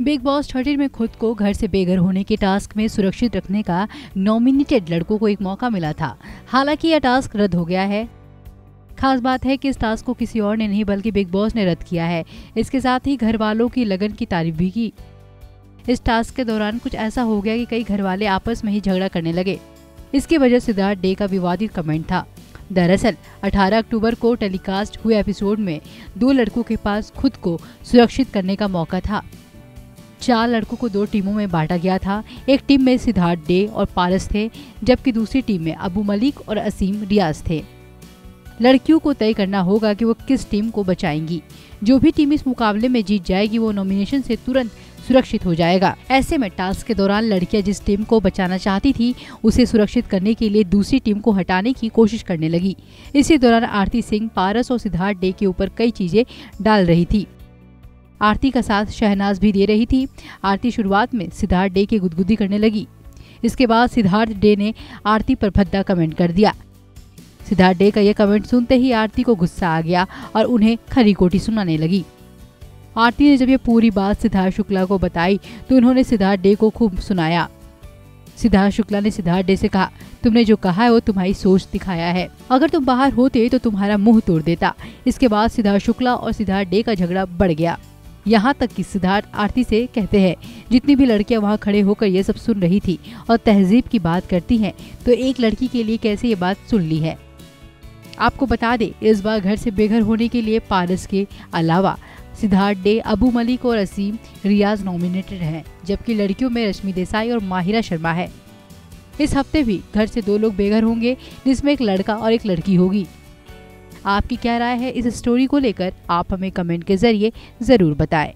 Big boss thirteen में खुद को घर से बेघर होने के टास्क में सुरक्षित रखने का नॉमिनेटेड लड़कों को एक मौका मिला था। हालाँकि यह टास्क रद्द हो गया है। खास बात है कि इस टास्क को किसी और ने नहीं, बल्कि बिग बॉस ने रद्द किया है। इसके साथ ही घर वालों की लगन की तारीफ़ भी की। इस टास्क के दौरान कुछ ऐसा हो गया कि कई घर वाले आपस में ही झगड़ा करने लगे। इसकी वजह सिद्धार्थ डे का विवादित कमेंट था। दरअसल 18 अक्टूबर को टेलीकास्ट हुए एपिसोड में दो लड़कों के पास खुद को सुरक्षित करने का मौका था। चार लड़कों को दो टीमों में बांटा गया था। एक टीम में सिद्धार्थ डे और पारस थे, जबकि दूसरी टीम में अबू मलिक और असीम रियाज थे। लड़कियों को तय करना होगा कि वो किस टीम को बचाएँगी। जो भी टीम इस मुकाबले में जीत जाएगी, वो नॉमिनेशन से तुरंत सुरक्षित हो जाएगा। ऐसे में टास्क के दौरान लड़कियाँ जिस टीम को बचाना चाहती थी, उसे सुरक्षित करने के लिए दूसरी टीम को हटाने की कोशिश करने लगी। इसी दौरान आरती सिंह, पारस और सिद्धार्थ डे के ऊपर कई चीज़ें डाल रही थी। आरती का साथ शहनाज भी दे रही थी। आरती शुरुआत में सिद्धार्थ डे की गुदगुदी करने लगी। इसके बाद सिद्धार्थ डे ने आरती पर भद्दा कमेंट कर दिया। सिद्धार्थ डे का यह कमेंट सुनते ही आरती को गुस्सा आ गया और उन्हें खरी कोटी सुनाने लगी। आरती ने जब यह पूरी बात सिद्धार्थ शुक्ला को बताई तो उन्होंने सिद्धार्थ डे को खूब सुनाया। सिद्धार्थ शुक्ला ने सिद्धार्थ डे से कहा, तुमने जो कहा है, वो तुम्हारी सोच दिखाया है। अगर तुम बाहर होते तो तुम्हारा मुँह तोड़ देता। इसके बाद सिद्धार्थ शुक्ला और सिद्धार्थ डे का झगड़ा बढ़ गया। यहाँ तक कि सिद्धार्थ आरती से कहते हैं, जितनी भी लड़कियाँ वहाँ खड़े होकर ये सब सुन रही थी और तहजीब की बात करती हैं तो एक लड़की के लिए कैसे ये बात सुन ली है? आपको बता दें, इस बार घर से बेघर होने के लिए पारस के अलावा सिद्धार्थ, डे, अबू मलिक और असीम, रियाज नॉमिनेटेड हैं, जबकि लड़कियों में रश्मि देसाई और माहिरा शर्मा है। इस हफ़्ते भी घर से दो लोग बेघर होंगे, जिसमें एक लड़का और एक लड़की होगी। आपकी क्या राय है? इस स्टोरी को लेकर आप हमें कमेंट के ज़रिए ज़रूर बताएँ।